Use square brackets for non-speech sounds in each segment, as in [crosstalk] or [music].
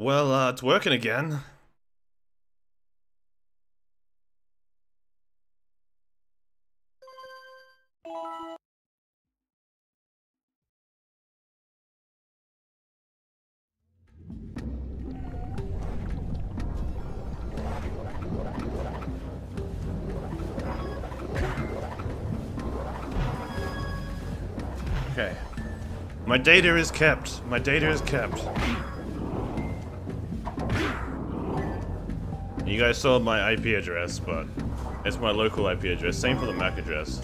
Well, uh, it's working again. Okay. My data is kept. My data is kept. You guys saw my IP address, but it's my local IP address. Same for the MAC address.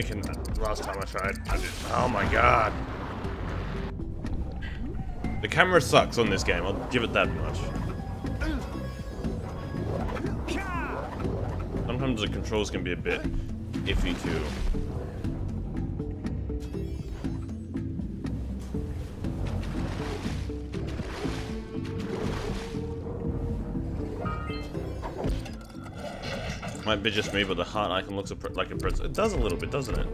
I'm making. Last time I tried, I. Oh my god. The camera sucks on this game, I'll give it that much. Sometimes the controls can be a bit iffy too. Might be just me, but the heart icon looks like a prince. It does a little bit, doesn't it?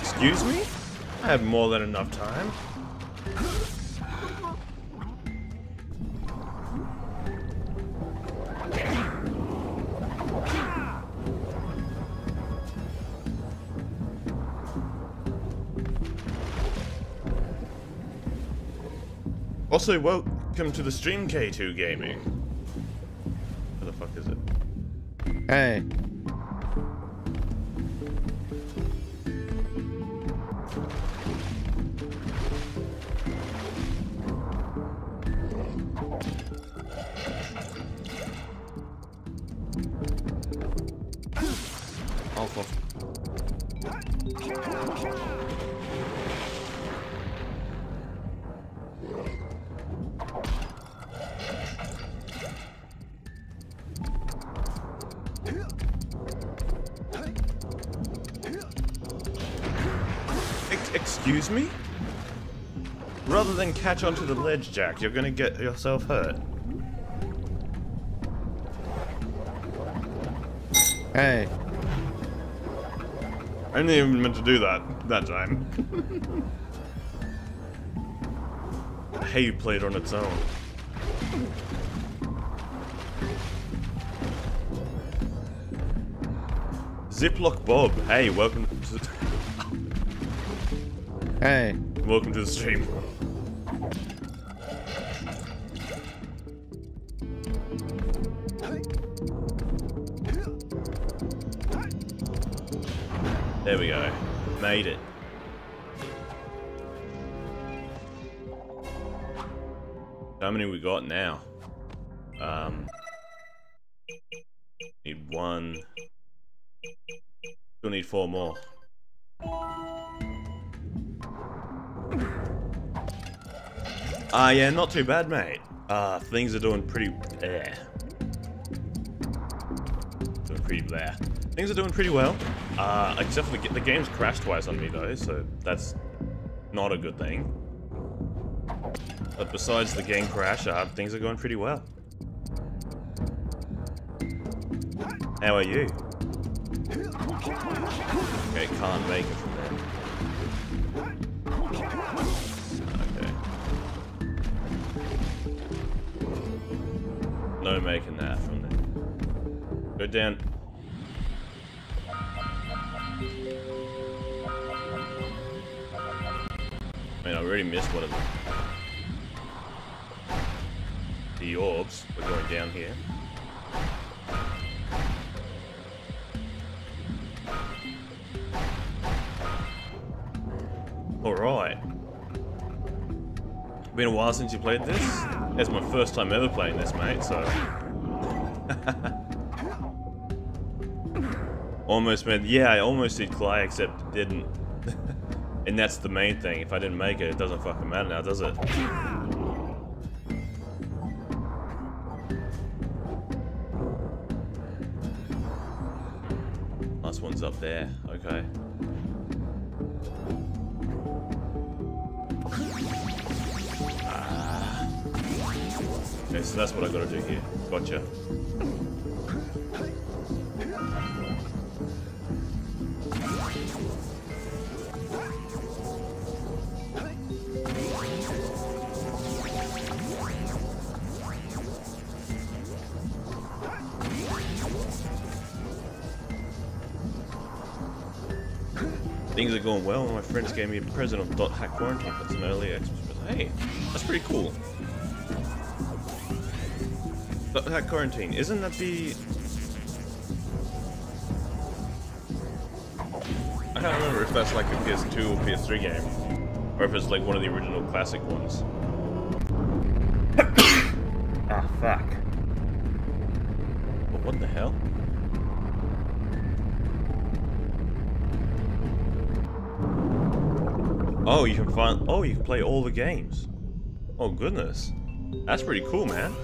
Excuse me? I have more than enough time. Also, welcome to the stream K2 Gaming. Where the fuck is it? Hey. Oh, fuck. Excuse me? Rather than catch onto the ledge, Jak, you're gonna get yourself hurt. Hey. I didn't even meant to do that, that time. Hay played on its own. Ziploc Bob, hey, welcome to... Hey. welcome to the stream. There we go. Made it. How many we got now? Um, need one. Still need four more. Ah, yeah, not too bad, mate. Uh, things are doing pretty. Eh. Doing pretty blah. Things are doing pretty well. Uh, except for the, the game's crashed twice on me though, so that's not a good thing. But besides the game crash, uh, things are going pretty well. How are you? Okay, can't make it No making that from there. Go down. I mean, I already missed one of them. The orbs. We're going down here. Alright. Been a while since you played this? It's my first time ever playing this, mate, so... [laughs] almost made... Yeah, I almost did Clay, except didn't. [laughs] and that's the main thing. If I didn't make it, it doesn't fucking matter now, does it? Last one's up there. Okay. So that's what I gotta do here. Gotcha. Things are going well. My friends gave me a present of Dot Hack Quarantine. That's an early Xmas present. Hey, that's pretty cool. Dot Hack Quarantine. Isn't that the... I can't remember if that's like a PS2 or PS3 game. Or if it's like one of the original classic ones. [coughs] ah, fuck. But what the hell? Oh, you can find. Oh, you can play all the games. Oh goodness, that's pretty cool, man.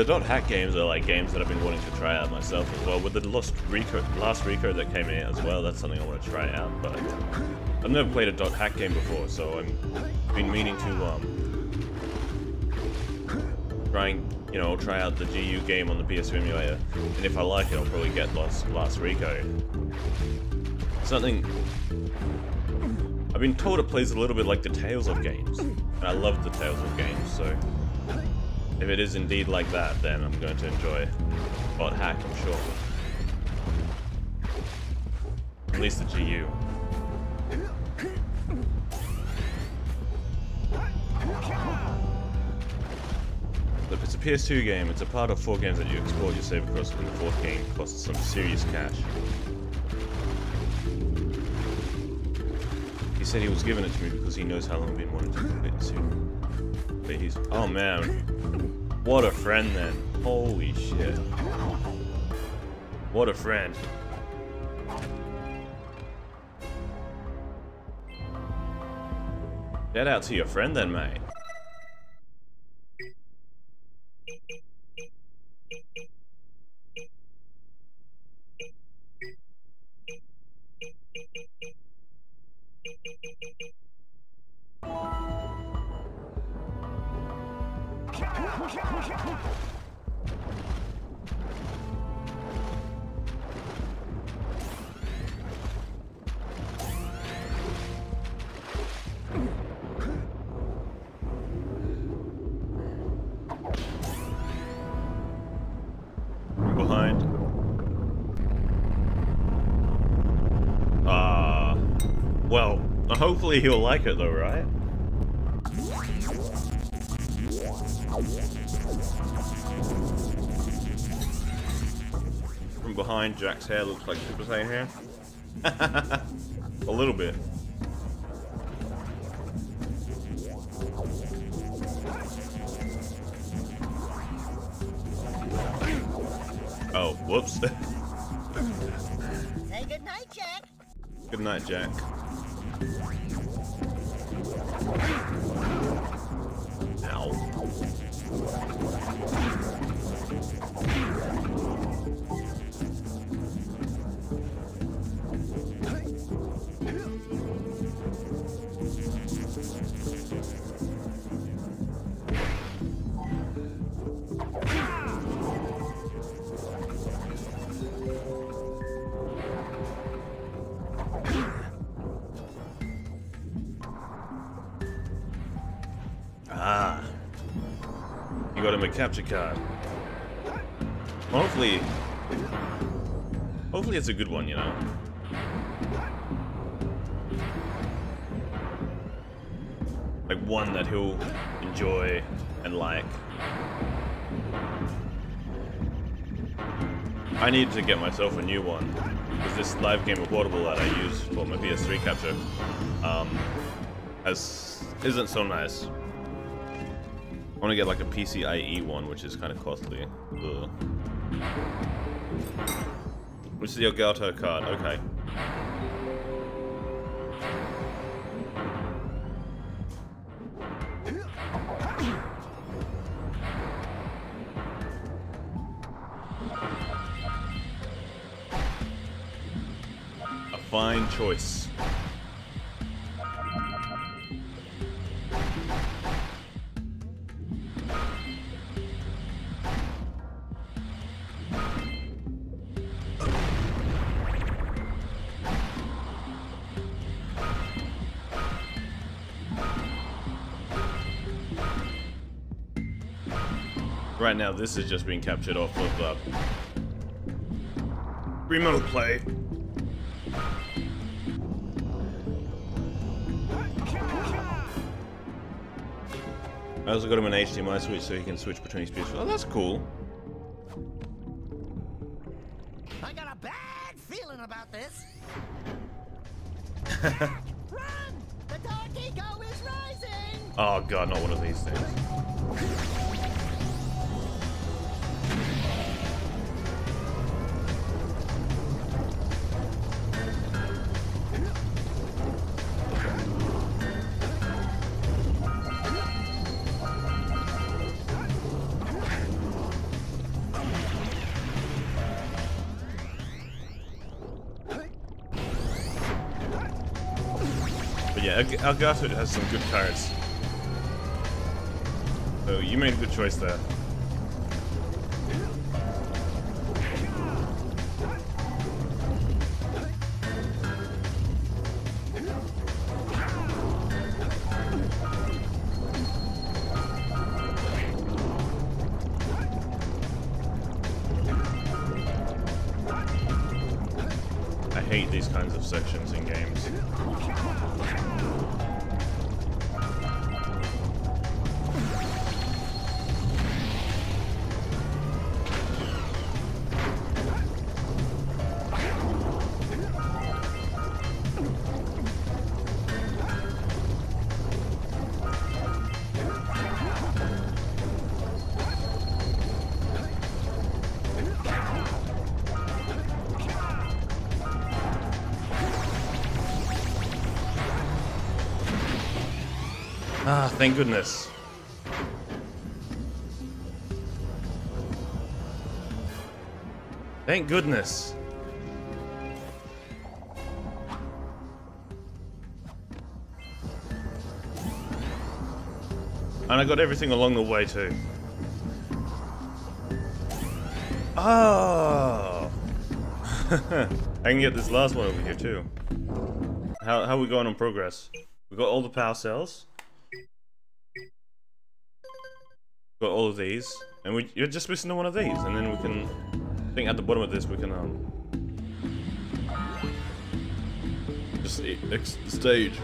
The dot hack games are like games that I've been wanting to try out myself as well. With the last recode, last recode that came out as well, that's something I want to try out. But I've never played a dot hack game before, so I've been meaning to um try and you know try out the GU game on the PS emulator, and if I like it, I'll probably get Last Last Rico. Something I've been told it plays a little bit like the Tales of games, and I love the Tales of games, so if it is indeed like that, then I'm going to enjoy Dot Hack, I'm sure. At least the GU. Look, it's a PS2 game. It's a part of four games that you export your save across, and the fourth game costs some serious cash. He said he was giving it to me because he knows how long I've been wanting to complete the series. But he's... Oh, man. What a friend, then. Holy shit. What a friend. Shout out to your friend, then, mate. Hopefully he'll like it though, right? From behind, Jak's hair looks like Super Saiyan hair. [laughs] A little bit. Oh, whoops. [laughs] Say goodnight, Jak. Good night, Jak. Ow. Capture card. Hopefully... Hopefully it's a good one, you know? Like one that he'll enjoy and like. I need to get myself a new one. Because this live gamer portable that I use for my PS3 capture um, has, isn't so nice. I want to get like a PCIe one, which is kind of costly. Ugh. Which is the Elgato card? Okay. A fine choice. Right now, this is just being captured off of uh, remote play. I also got him an HDMI switch so he can switch between speeds. Oh, that's cool. I got a bad feeling about this. [laughs] Run! The is rising! Oh god, not one of these things. Elgato has some good cards. So you made a good choice there. Thank goodness. Thank goodness. And I got everything along the way too. Oh! [laughs] I can get this last one over here too. How, how are we going on progress? We got all the power cells. Got all of these. And we, you're just missing one of these. And then we can... I think at the bottom of this we can... um. Just e- exit the stage.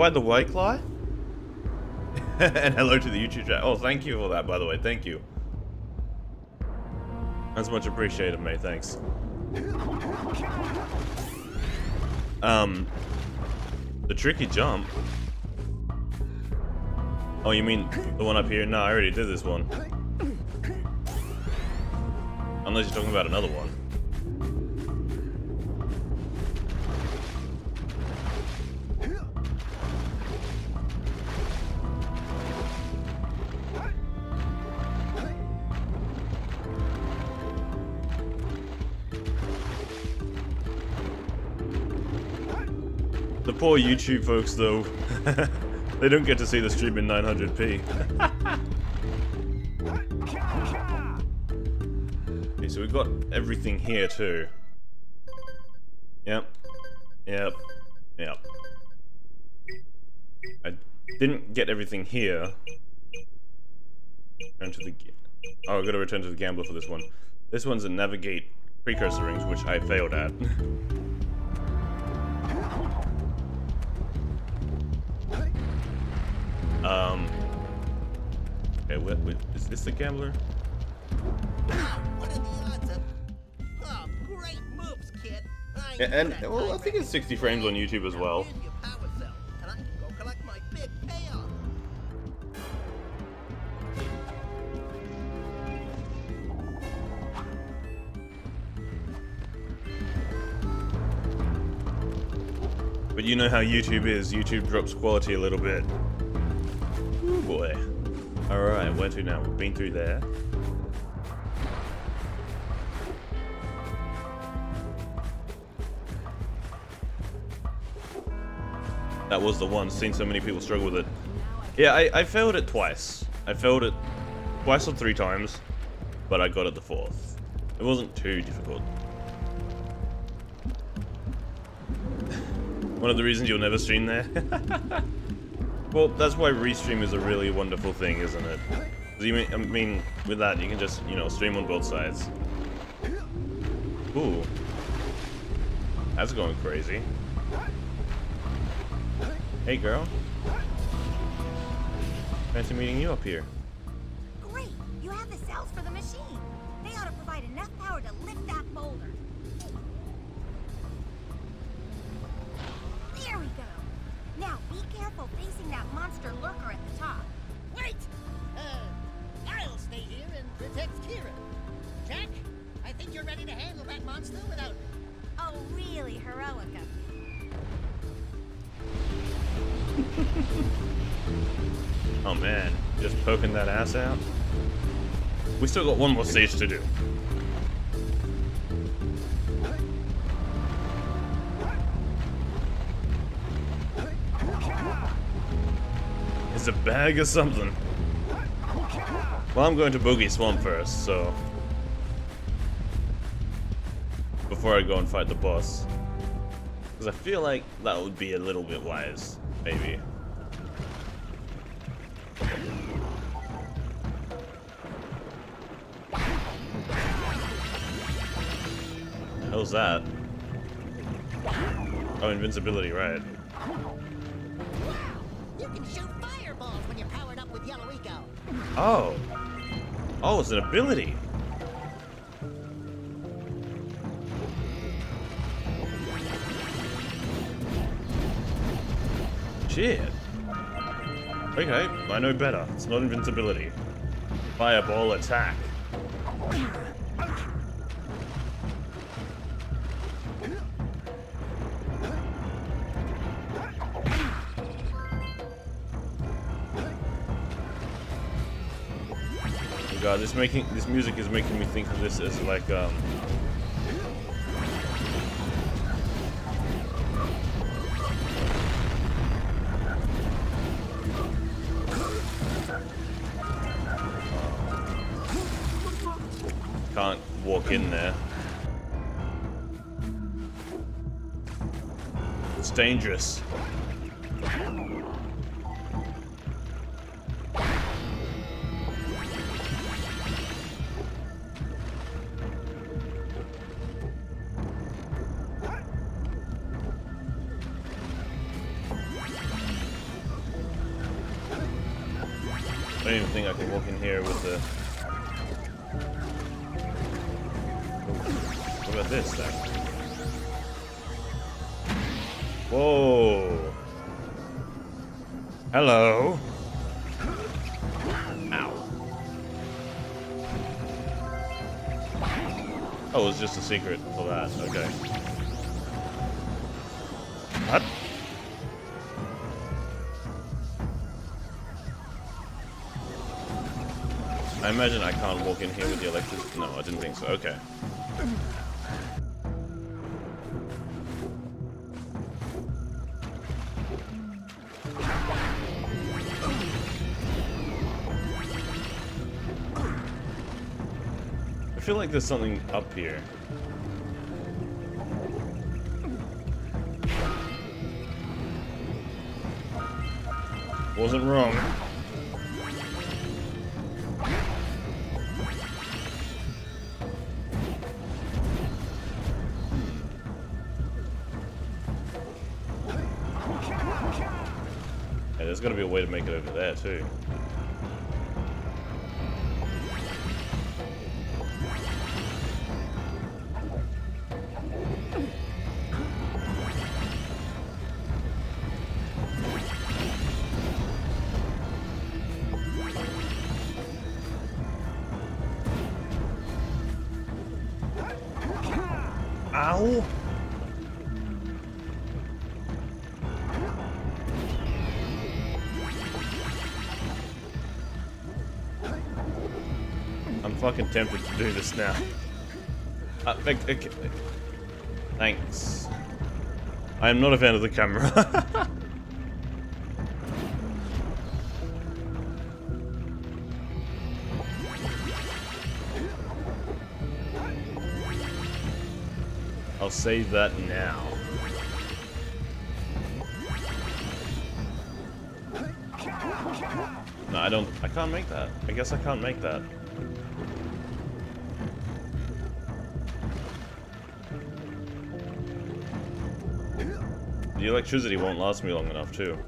By the way, Cly? [laughs] and hello to the YouTube chat. Oh, thank you for that, by the way. Thank you. That's much appreciated, mate. Thanks. Um, the tricky jump. Oh, you mean the one up here? No, I already did this one. Unless you're talking about another one. Poor YouTube folks, though. [laughs] they don't get to see the stream in 900p. [laughs] okay, so we've got everything here, too. Yep. Yep. Yep. I didn't get everything here. Return to the... Oh, I've got to return to the gambler for this one. This one's a navigate precursor rings, which I failed at. [laughs] Um. Okay, what, what is this the gambler? What are the odds of... Oh, great moves, kid. I Yeah, and well, I think it's 60 frames on YouTube as well. Here's your power cell, and I can go collect my big payoff. But you know how YouTube is. YouTube drops quality a little bit. Boy. Alright, where to now? We've been through there. That was the one. Seen so many people struggle with it. Yeah, I, I failed it twice. I failed it twice or three times, but I got it the fourth. It wasn't too difficult. One of the reasons you'll never stream there? [laughs] well, that's why restream is a really wonderful thing, isn't it? Mean, I mean, with that, you can just, you know, stream on both sides. Ooh. That's going crazy. Hey, girl. Fancy meeting you up here. Great! You have the cells for the machine. They ought to provide enough power to lift that boulder. There we go. Now be careful facing that monster lurker at the top. Wait! Uh, I'll stay here and protect Keira. Jak, I think you're ready to handle that monster without... Oh, really heroic of. Oh man, just poking that ass out. We still got one more stage to do. A bag of something. Well, I'm going to Boggy Swamp first, so... Before I go and fight the boss. Because I feel like that would be a little bit wise, maybe. How's that? Oh, invincibility, right. Oh. Oh, it's an ability. Shit. Okay, I know better. It's not invincibility. Fireball attack. This making this music is making me think of this as like um Can't walk in there. It's dangerous. Oh, it's just a secret for that. Okay. What? I imagine I can't walk in here with the electric. No, I didn't think so. Okay. Like there's something up here. Wasn't wrong. Hey, there's gotta be a way to make it over there too. Fucking tempted to do this now. Uh, okay, okay. Thanks. I am not a fan of the camera. [laughs] I'll save that now. No, I don't. I can't make that. I guess I can't make that. The electricity won't last me long enough, too.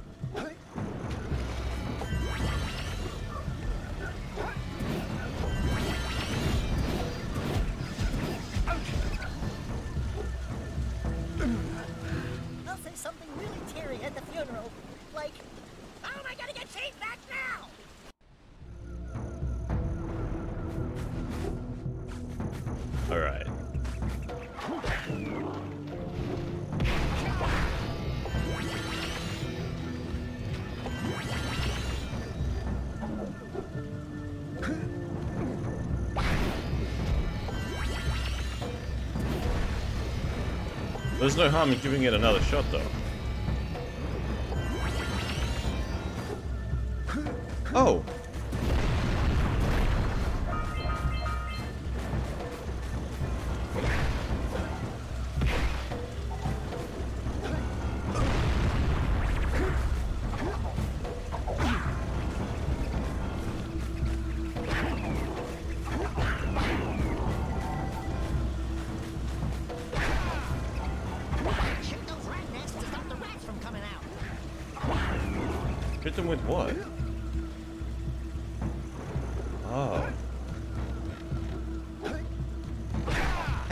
There's no harm in giving it another shot, though.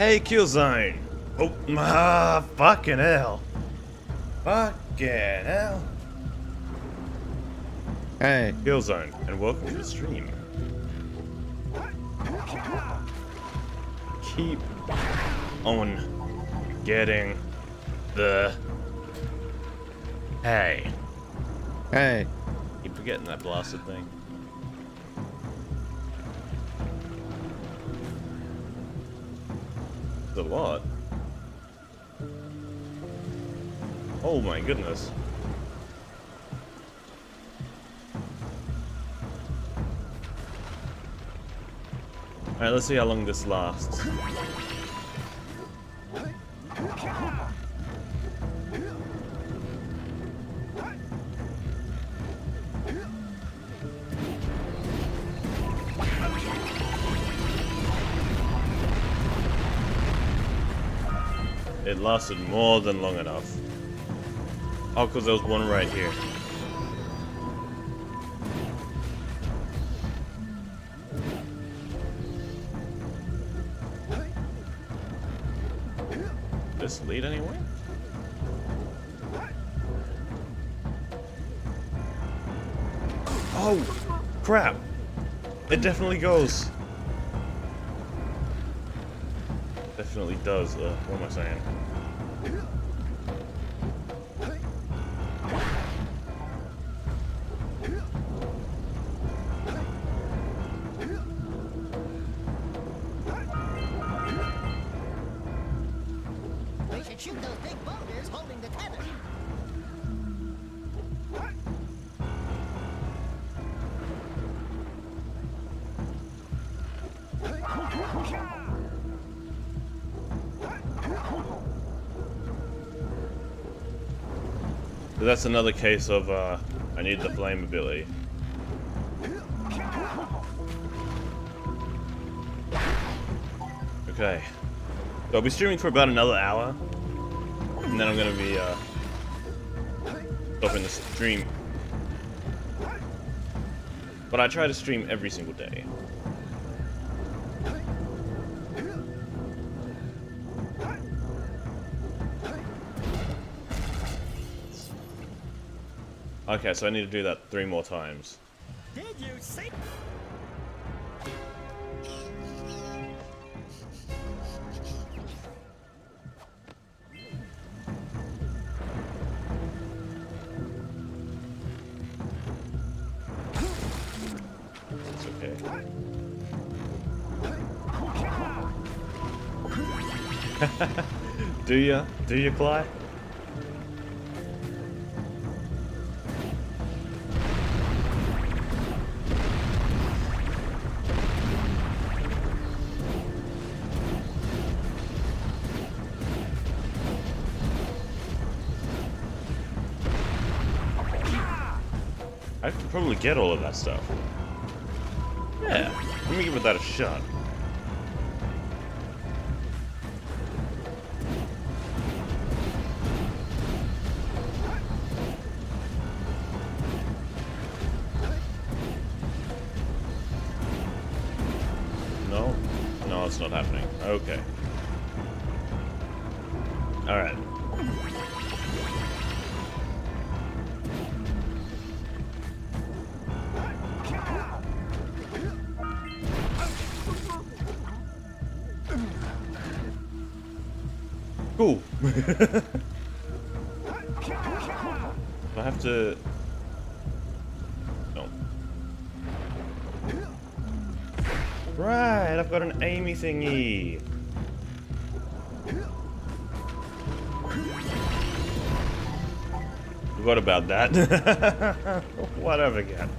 Hey, Killzone! Oh, ah, fucking hell. Fucking hell. Hey. Killzone, and welcome to the stream. Keep on getting the... Hey. Hey. Keep forgetting that blasted thing. Lot. Oh my goodness. Alright, let's see how long this lasts. It lasted more than long enough. Oh, because there was one right here. This lead anywhere? Oh, crap! It definitely goes. Definitely does. Uh, what am I saying? That's another case of uh, I need the flame ability. Okay. I'll be streaming for about another hour. And then I'm gonna be uh stopping the stream. But I try to stream every single day. Okay, so I need to do that three more times. Did you see? Okay. [laughs] [laughs] Do ya? Do you, Cly? Get all of that stuff. Yeah, let me give it that a shot. About that. [laughs] Whatever, again. Ran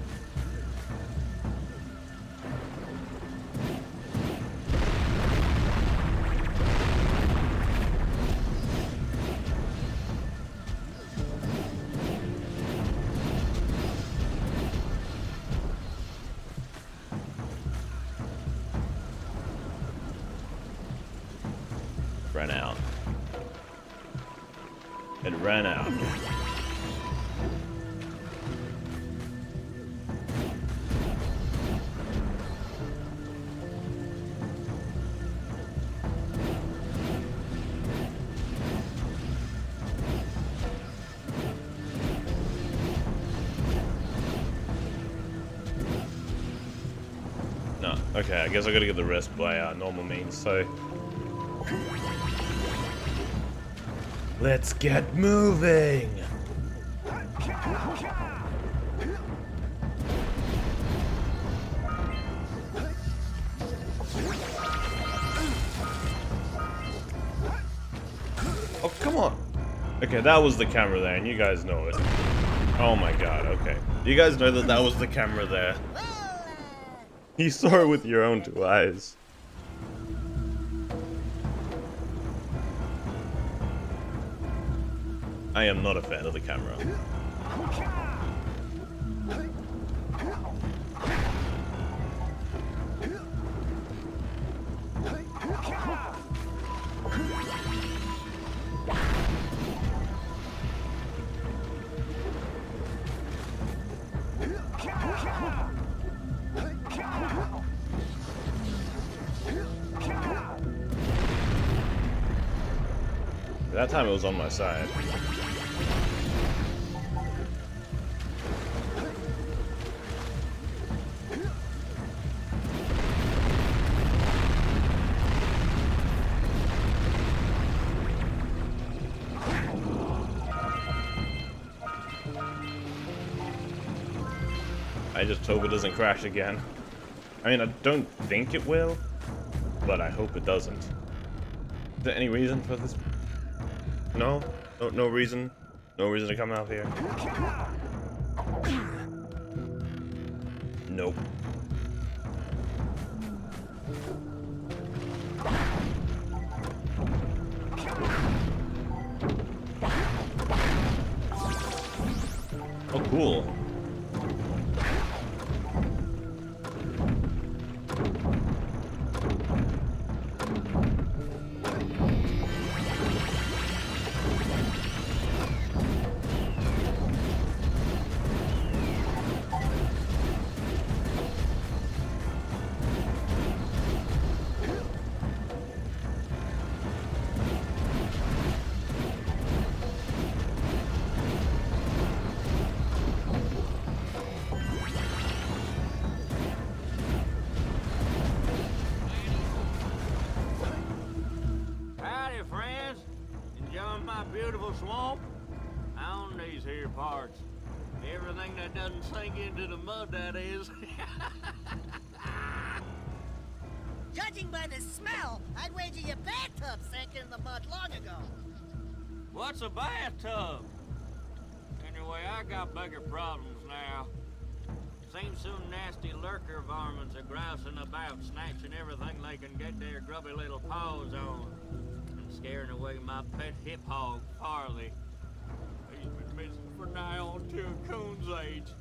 Okay, I guess I gotta get the rest by uh, normal means, so... Let's get moving! Oh, come on! Okay, that was the camera there, and you guys know it. Oh my god, okay. You guys know that that was the camera there. You saw it with your own two eyes. I am not a fan of the camera. Time it was on my side. I just hope it doesn't crash again. I mean, I don't think it will, but I hope it doesn't. Is there any reason for this? No? No, no reason? No reason to come out here? Nope. Doesn't sink into the mud, that is. [laughs] judging by the smell, I'd wager your bathtub sank in the mud long ago. What's a bathtub? Anyway, I got bigger problems now. Seems some nasty lurker varmints are grousing about, snatching everything they can get their grubby little paws on, and scaring away my pet hip hog, Farthy. He's been missing for nigh on to a coon's age.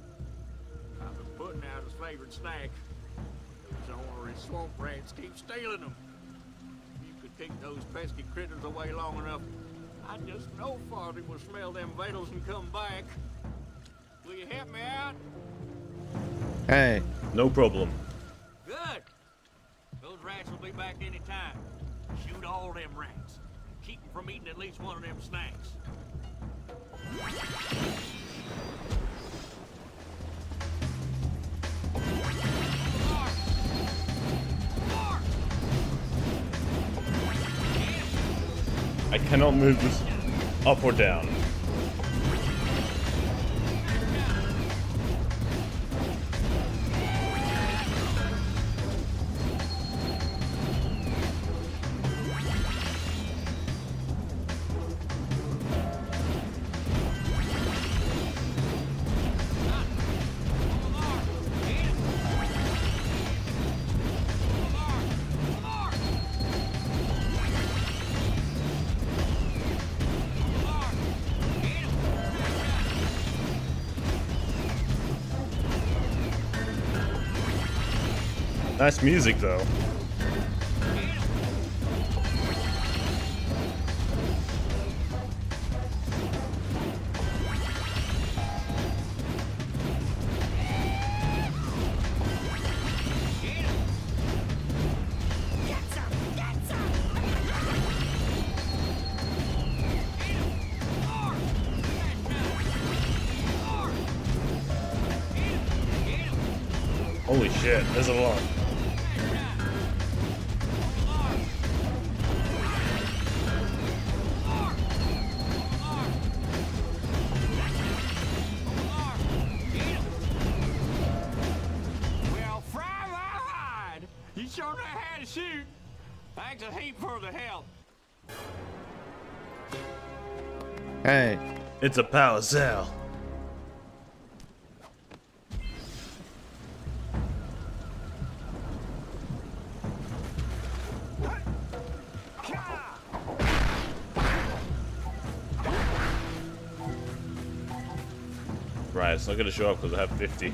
I've putting out his favorite snack. Those ornery swamp rats keep stealing them. If You could keep those pesky critters away long enough, I just know Farthy will smell them vitals and come back. Will you help me out? Hey, No problem. Good. Those rats will be back any time. Shoot all them rats. Keep them from eating at least one of them snacks. I cannot move this up or down. Nice music though. It's a power cell. Right, it's not gonna show up because I have 50.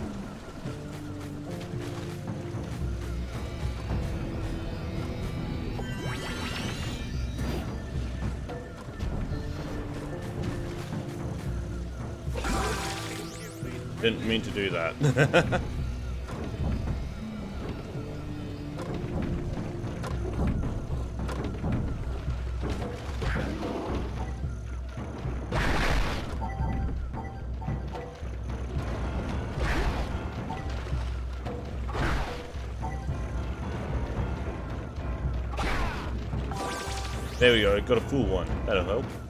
Didn't mean to do that. [laughs] there we go, got a full one. That'll help.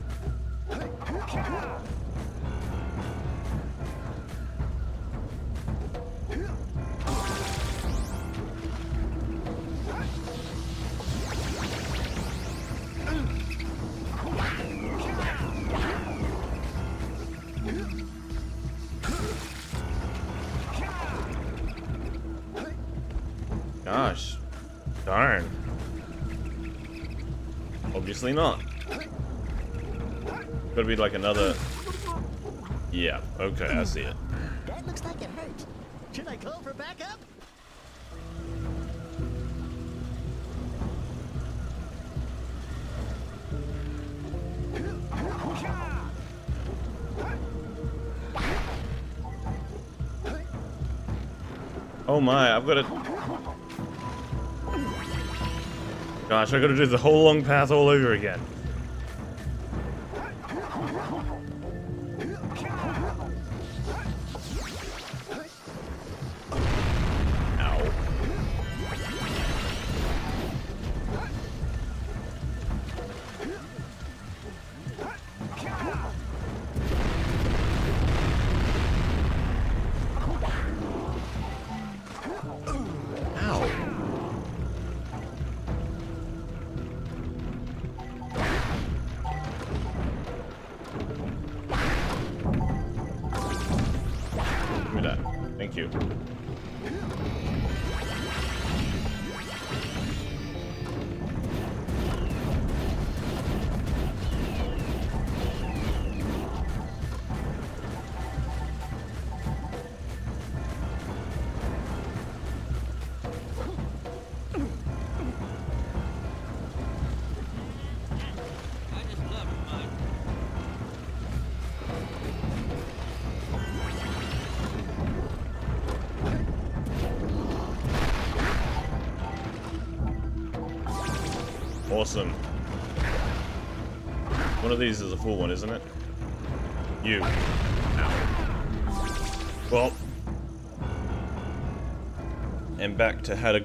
Darn. Obviously not. Gotta be like another... Yeah, okay, I see it. That looks like it hurt. Should I call for backup? Oh my, I've gotta... Gosh, I gotta do the whole long path all over again. Full one, isn't it? You. Well. And back to how to.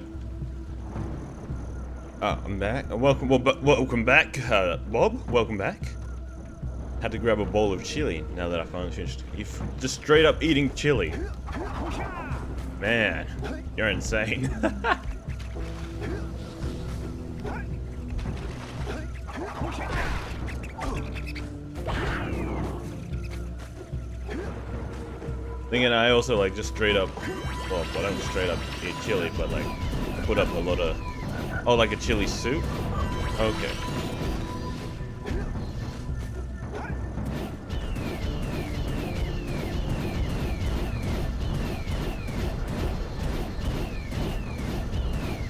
Ah, I'm back. Welcome, well, welcome back, uh, Bob. Welcome back. Had to grab a bowl of chili now that I finally finished. You just straight up eating chili. Man, you're insane. [laughs] Thinking I also like just straight up, well, I don't straight up eat chili, but like put up a lot of, oh, like a chili soup? Okay.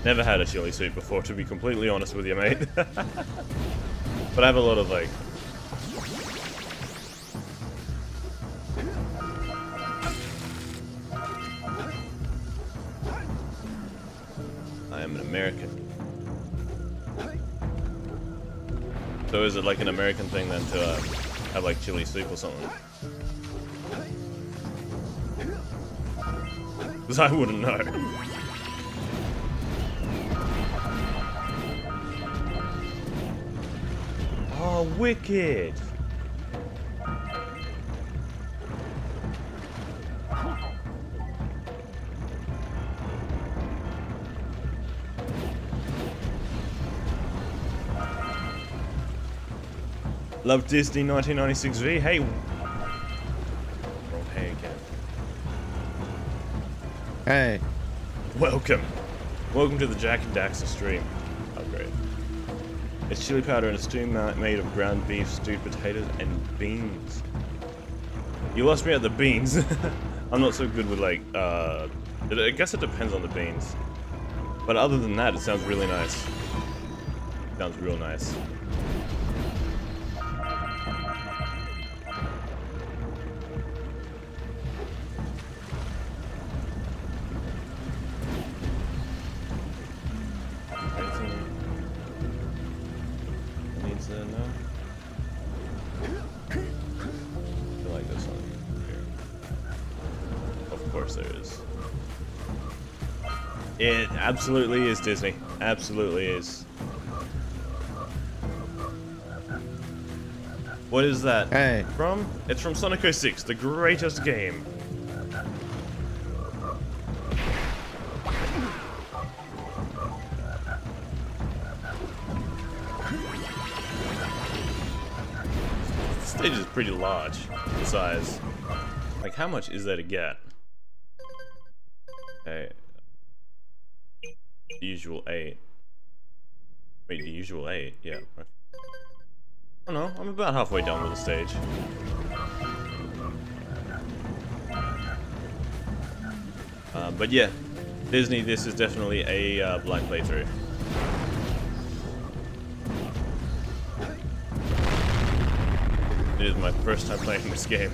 Never had a chili soup before, to be completely honest with you, mate. [laughs] but I have a lot of like So is it like an American thing then to uh, have like chili soup or something? [laughs] Because I wouldn't know. Oh, wicked! Love Disney 1996V. Hey. Wrong hey again. Hey. Welcome. Welcome to the Jak and Daxter stream. Oh, great. It's chili powder and a stew made of ground beef, stewed potatoes, and beans. You lost me at the beans. [laughs] I'm not so good with, like, uh... I guess it depends on the beans. But other than that, it sounds really nice. Sounds real nice. It absolutely is Disney. Absolutely is. What is that Hey. from? It's from Sonic 06, the greatest game. The stage is pretty large in size. Like, how much is there to get? Usual 8. Wait, the usual 8? Yeah. okay. Oh no, I'm about halfway done with the stage. Uh, but yeah, Disney, this is definitely a uh, blind playthrough. It is my first time playing this game.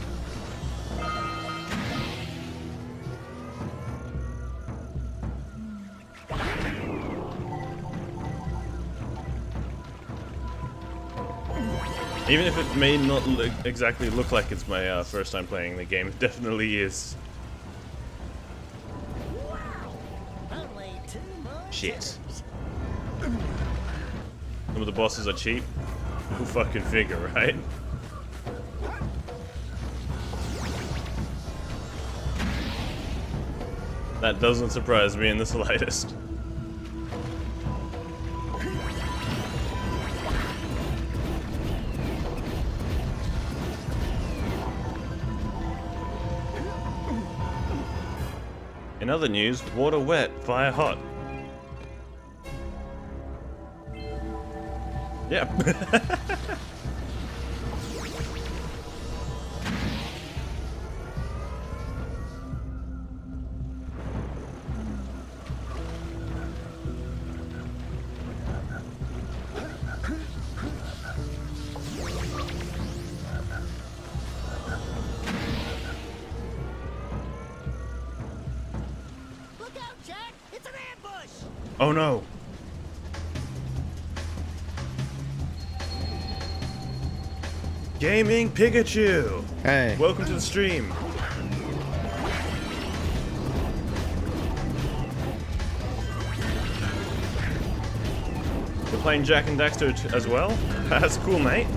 Even if it may not look, exactly look like it's my uh, first time playing the game, it definitely is. Only two more Shit. Some of the bosses are cheap. Who fucking figure, right? That doesn't surprise me in the slightest. In other news, water wet, fire hot. Yeah. [laughs] oh no. Gaming Pikachu! Hey. Welcome to the stream. You're playing Jak and Daxter t- as well? [laughs] That's cool, mate.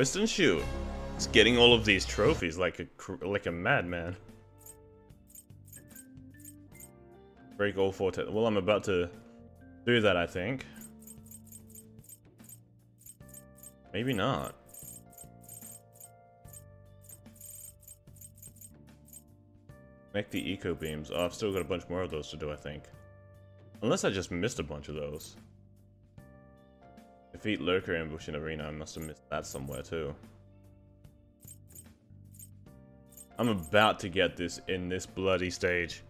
Winston Shoot. It's getting all of these trophies like a like a madman. Break all four. Well, I'm about to do that, I think. Maybe not. Make the eco beams. Oh, I've still got a bunch more of those to do, I think. Unless I just missed a bunch of those. Defeat Lurker Ambush in Arena. I must have missed that somewhere too. I'm about to get this in this bloody stage.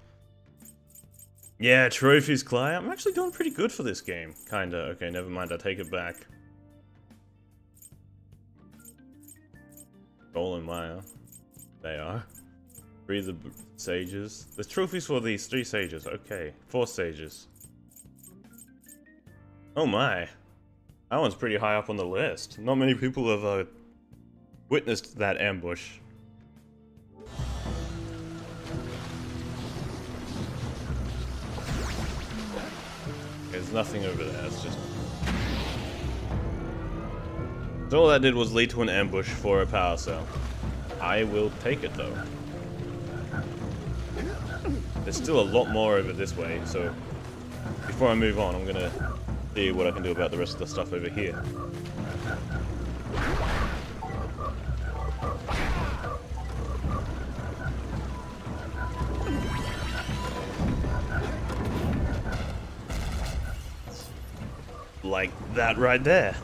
Yeah, trophies, Cly. I'm actually doing pretty good for this game. Kinda. Okay, never mind. I take it back. Golden Maya. They are. Free the sages. The trophies for these three sages. Okay. Four sages. Oh my. That one's pretty high up on the list. Not many people have uh, witnessed that ambush. There's nothing over there, it's just... So all that did was lead to an ambush for a power cell. I will take it though. There's still a lot more over this way, so before I move on, I'm gonna see what I can do about the rest of the stuff over here. Like that right there.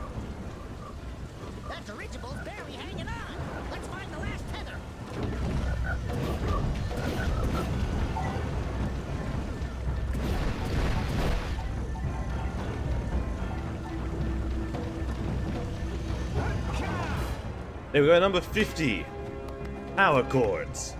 There we go, number 50. Power chords.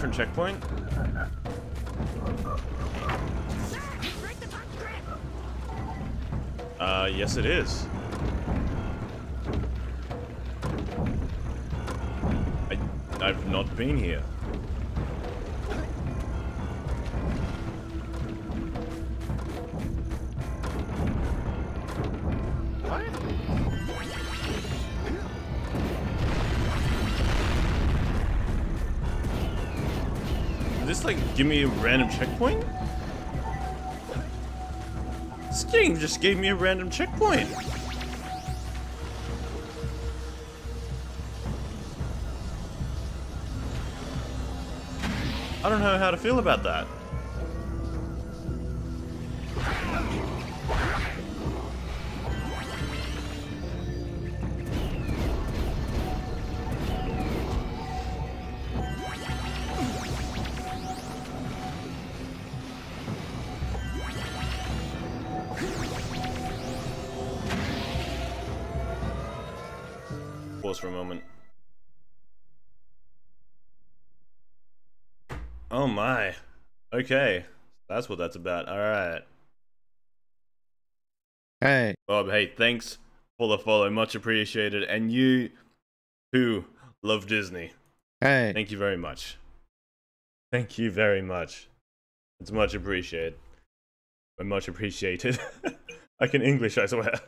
Different checkpoint? Uh, yes it is. I, I've not been here. Give me a random checkpoint? This game just gave me a random checkpoint. I don't know how to feel about that. Okay. That's what that's about. Alright. Hey, Bob, hey, thanks for the follow. Much appreciated. And you who love Disney. hey. Thank you very much. Thank you very much. It's much appreciated. Much appreciated. [laughs] I can English, I swear.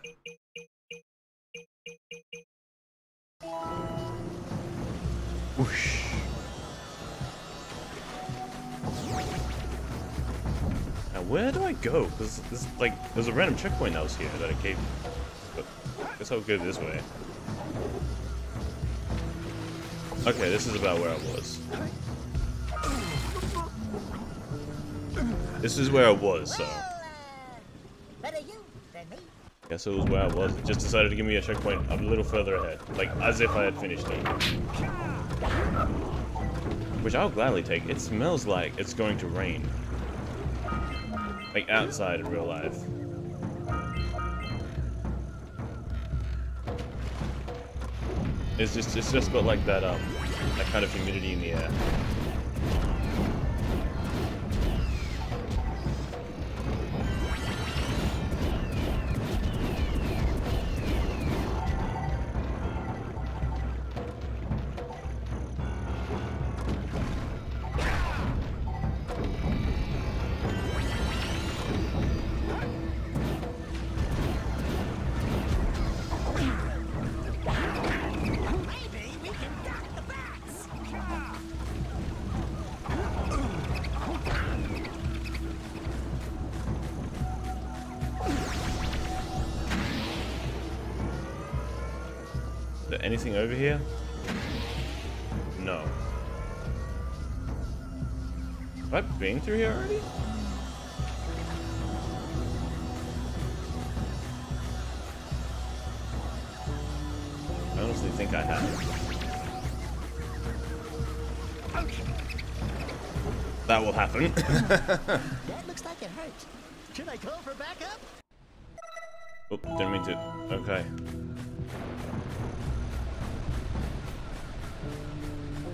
Where do I go? Because this like there's a random checkpoint that was here that I gave. But I guess I'll go this way. Okay, this is about where I was. This is where I was, so uh, better you than me. guess it was where I was. It just decided to give me a checkpoint a little further ahead, like as if I had finished it. Which I'll gladly take. It smells like it's going to rain. Like outside in real life. It's just it's just got like that um that kind of humidity in the air. Over here? No. Have I been through here already? I honestly think I have. That will happen. [laughs] That looks like it hurt. Should I call for backup? oh, didn't mean to. Okay.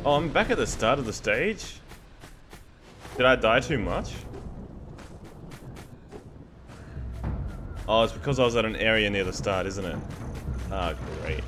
Oh, I'm back at the start of the stage? Did I die too much? Oh, it's because I was at an area near the start, isn't it? Ah, great.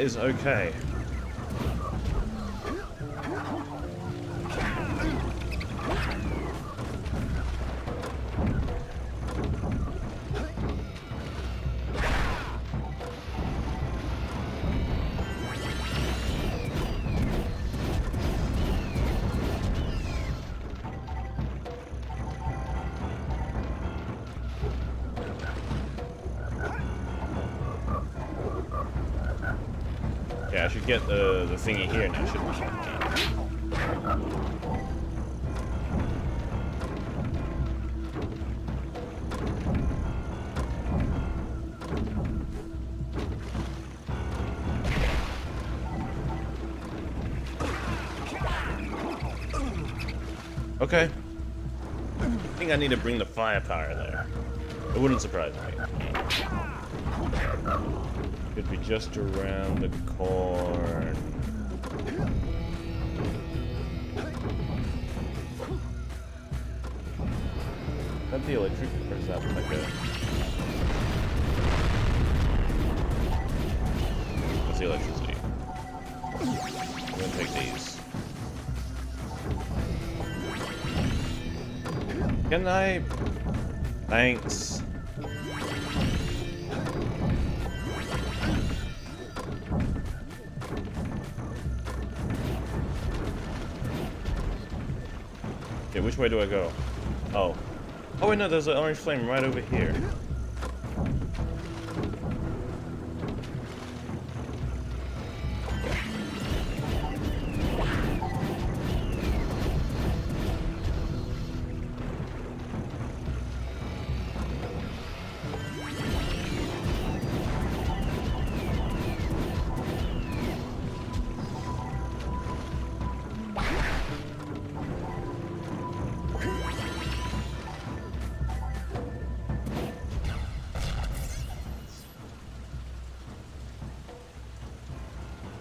Is okay. Thingy here now, shouldn't I? Okay. I think I need to bring the firepower there. It wouldn't surprise me. Could be just around the corner. The electric or is that like a... What's the electricity? I'm gonna take these. Can I... Thanks. Okay, which way do I go? Oh. Wait, no, there's an orange flame right over here.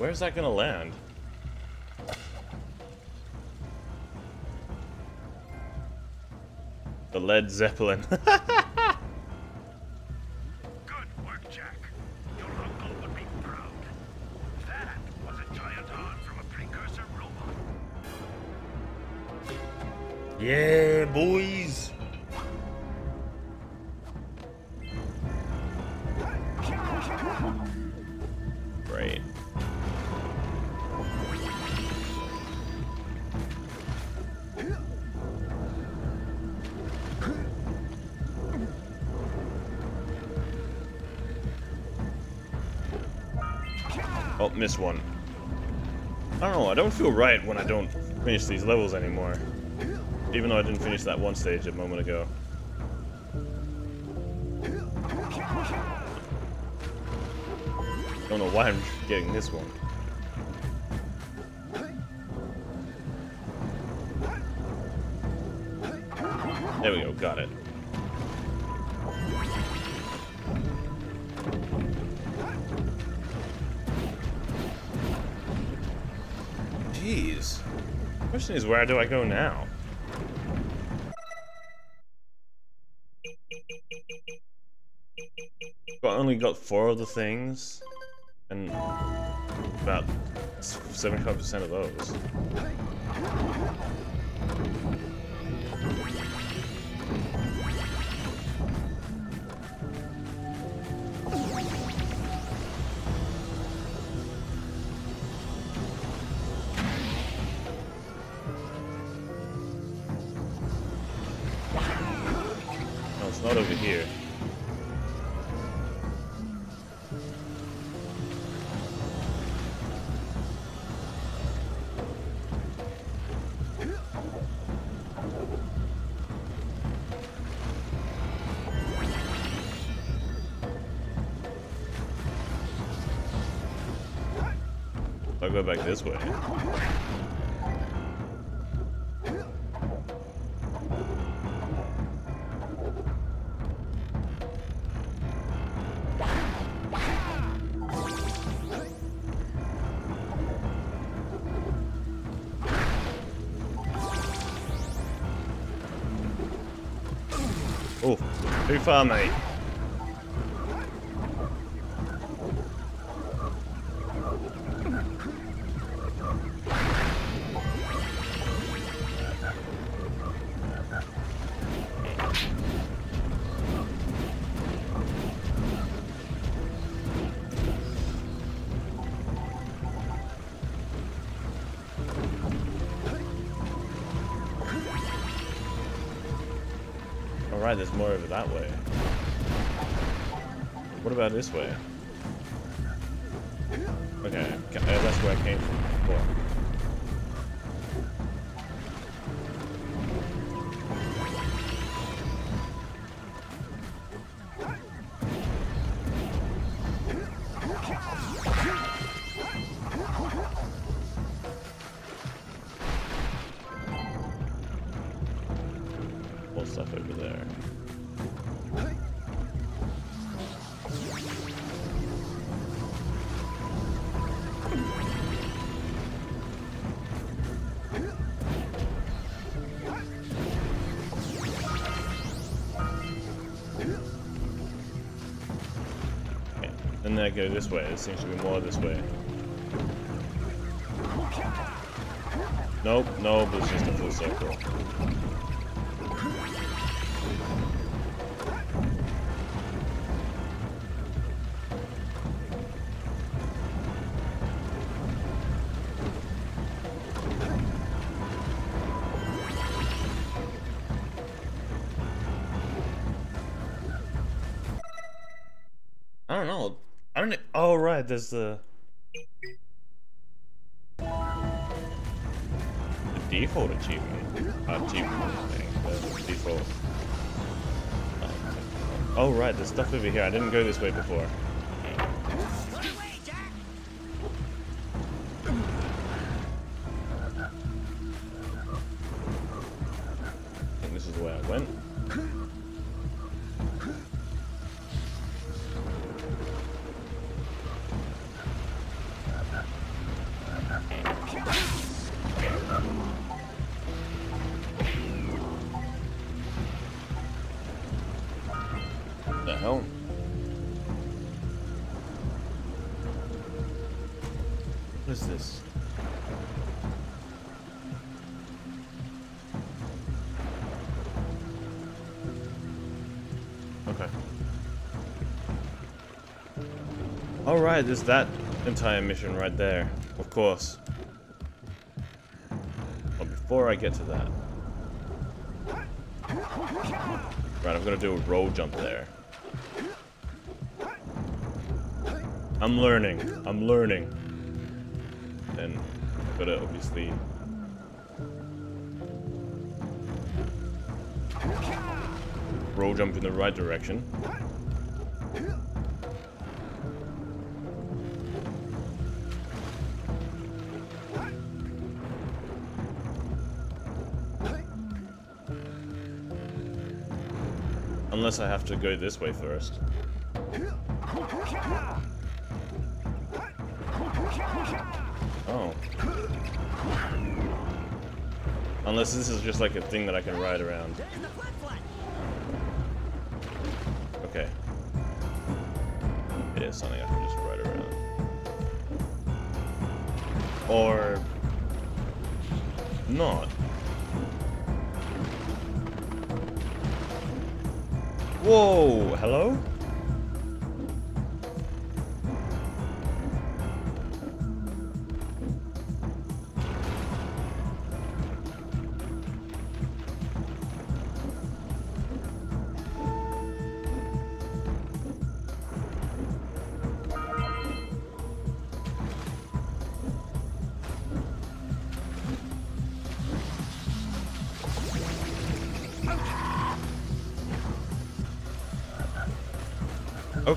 Where's that gonna land? The Led Zeppelin. [laughs] Missed one. I don't know, I don't feel right when I don't finish these levels anymore. Even though I didn't finish that one stage a moment ago. Don't know why I'm [laughs] getting this one. There we go, got it. Question is, where do I go now? I only got four of the things, and about 75% of those. Not over here. I'll go back this way. Too far, mate. Alright, there's more this way? Then go this way. There seems to be more this way. Nope, nope, it's just a full circle. [laughs] There's the the default achievement. Achievement thing. The default. Oh right, there's stuff over here. I didn't go this way before. Alright, there's that entire mission right there. Of course. But before I get to that... Right, I'm gonna do a roll jump there. I'm learning. I'm learning. Then, I've gotta obviously... Roll jump in the right direction. Unless I have to go this way first. Oh. Unless this is just like a thing that I can ride around. Okay. It is something I can just ride around. Or... Not. Whoa! Hello?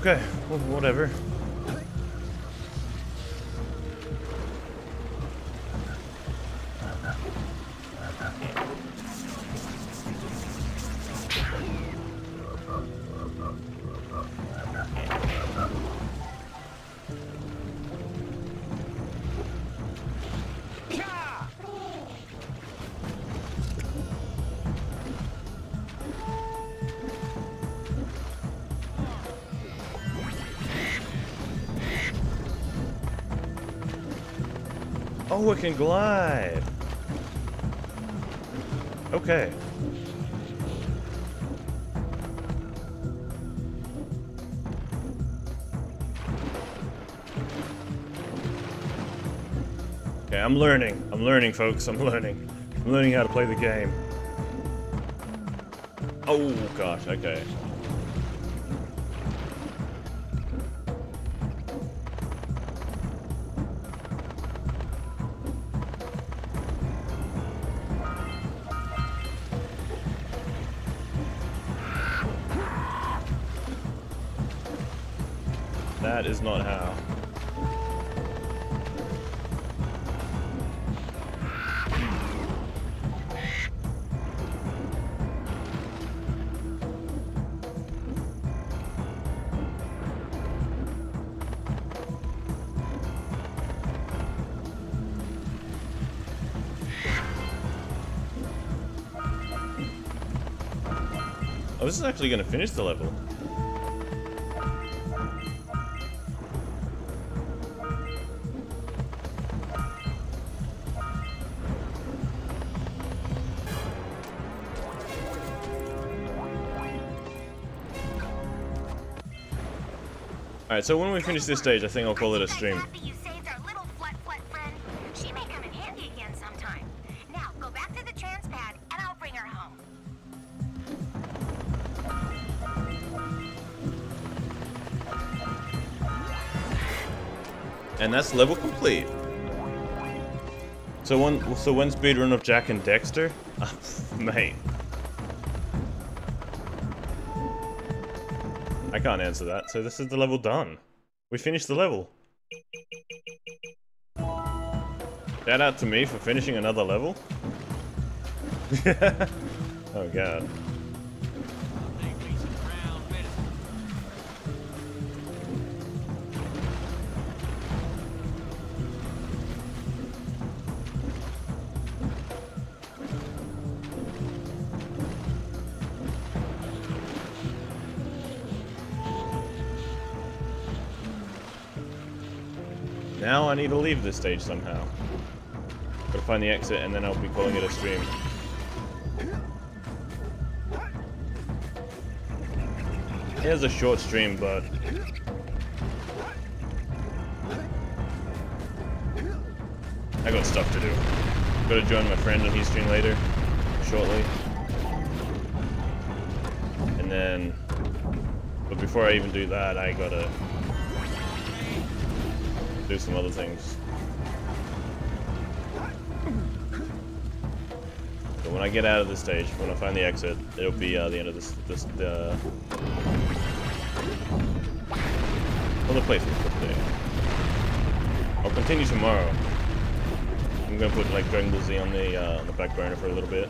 Okay, whatever. Can glide. Okay. Okay, I'm learning. I'm learning, folks. I'm learning. I'm learning how to play the game. Oh, gosh. Okay. Is not how. Oh, this is actually going to finish the level. Alright, so when we finish this stage, I think I'll call it a stream. Happy you saved our little flut flut friend. She may come in handy again sometime. Now go back to the trans pad and I'll bring her home. And that's level complete. So one, so one speedrun of Jak and Daxter? [laughs] Mate. Can't answer that, so this is the level done. We finished the level. Shout out to me for finishing another level. [laughs] oh god. Need to leave this stage somehow. Gotta find the exit and then I'll be calling it a stream. It is a short stream, but... I got stuff to do. Gotta join my friend on his stream later, shortly. And then... But before I even do that, I gotta do some other things. But when I get out of this stage, when I find the exit, it'll be uh, the end of this, this, uh... Well, the playthrough today. I'll continue tomorrow. I'm gonna put like Dragon Ball Z on the uh, on the back burner for a little bit,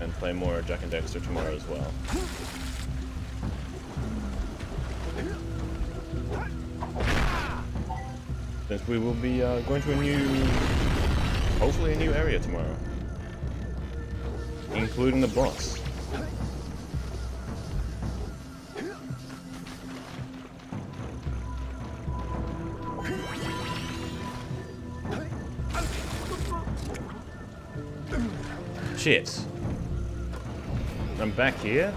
and play more Jak and Daxter tomorrow as well. We will be uh, going to a new, hopefully a new area tomorrow. Including the boss. Shit. I'm back here?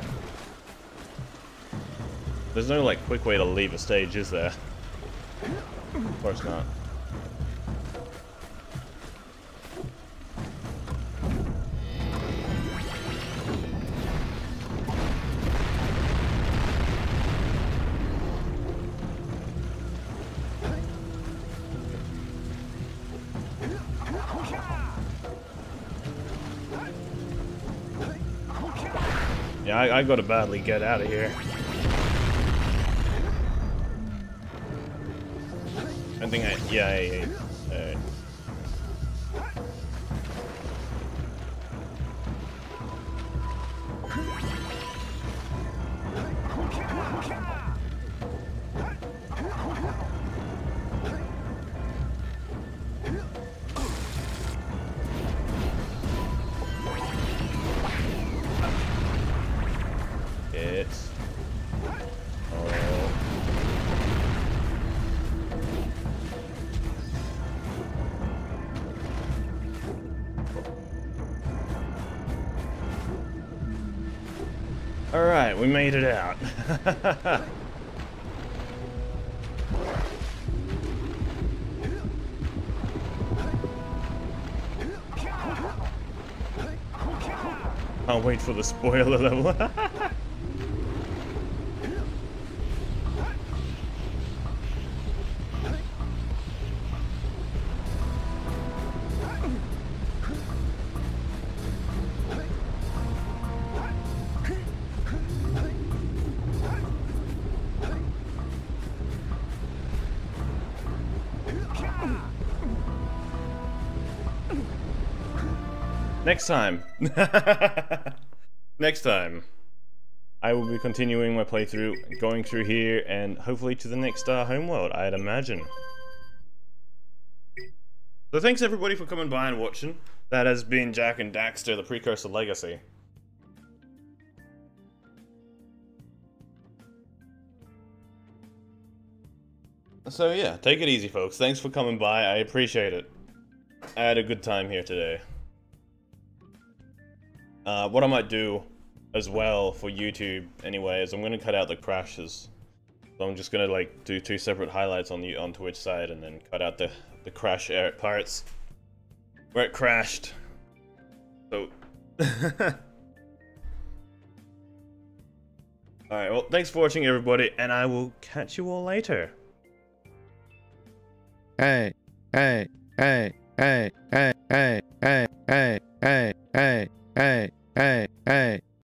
There's no, like, quick way to leave a stage, is there? Course not. Yeah, I, I gotta badly get out of here. Yeah, yeah, yeah. We made it out. [laughs] I'll wait for the spoiler level. [laughs] time. [laughs] Next time. I will be continuing my playthrough, going through here, and hopefully to the next uh, homeworld, I'd imagine. So thanks everybody for coming by and watching. That has been Jak and Daxter, the Precursor Legacy. So yeah, take it easy folks. Thanks for coming by, I appreciate it. I had a good time here today. Uh, what I might do as well for YouTube anyway is I'm gonna cut out the crashes. So I'm just gonna like do two separate highlights on the on Twitch side and then cut out the the crash air parts where it crashed. So. Alright, well, thanks for watching, everybody, and I will catch you all later. Hey, hey, hey, hey, hey, hey, hey, hey, hey, hey, hey, hey, hey.